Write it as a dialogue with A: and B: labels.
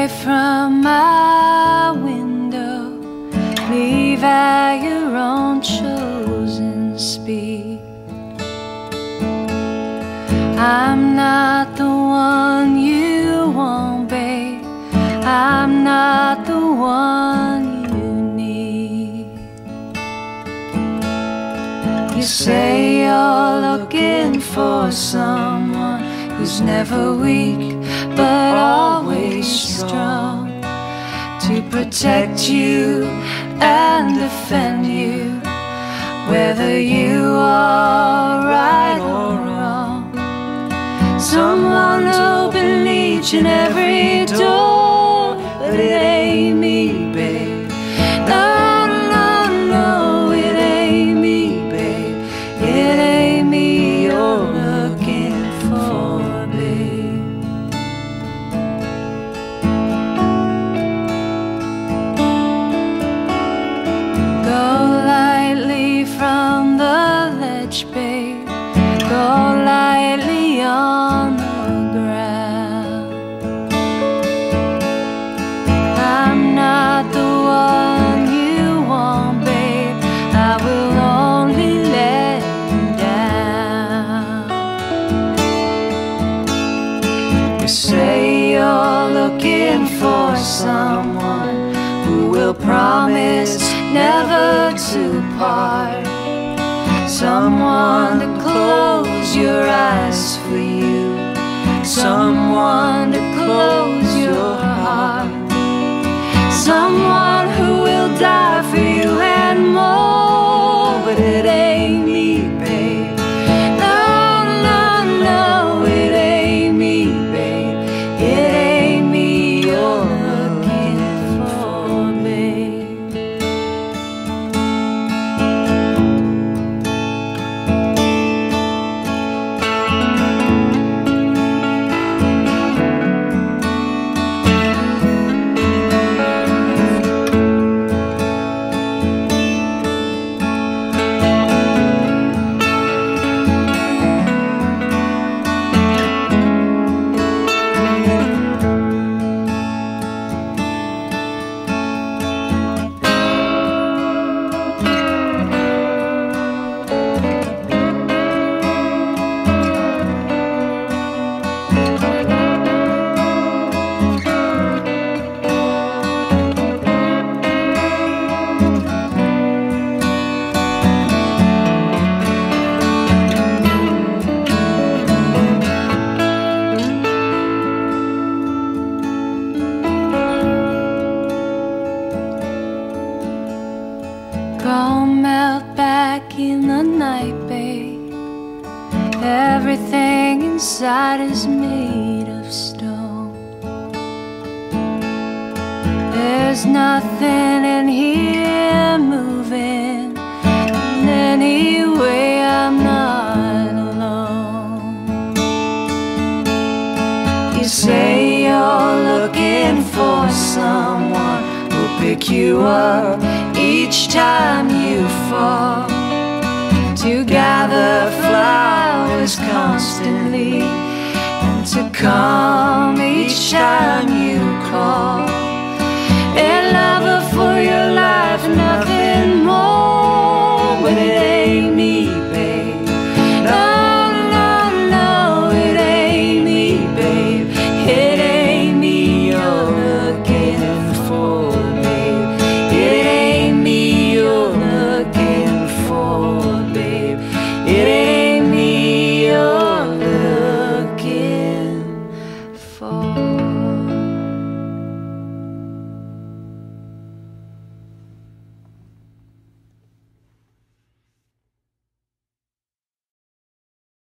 A: away from my window, leave at your own chosen speed. I'm not the one you want, babe. I'm not the one you need. You say you're looking for some who's never weak but always strong to protect you and defend you, whether you are right or wrong. Someone open each and every door, but it ledge, babe. Go lightly on the ground. I'm not the one you want, babe. I will only let you down. You say you're looking for someone who will promise never to part. Someone to close your eyes for you. Someone to close your heart. Someone who will die for you and more. But it ain't Everything inside is made of stone. There's nothing in here moving. And anyway, I'm not alone. You say you're looking for someone who'll pick you up each time you fall. To gather flowers constantly and to come each time you call.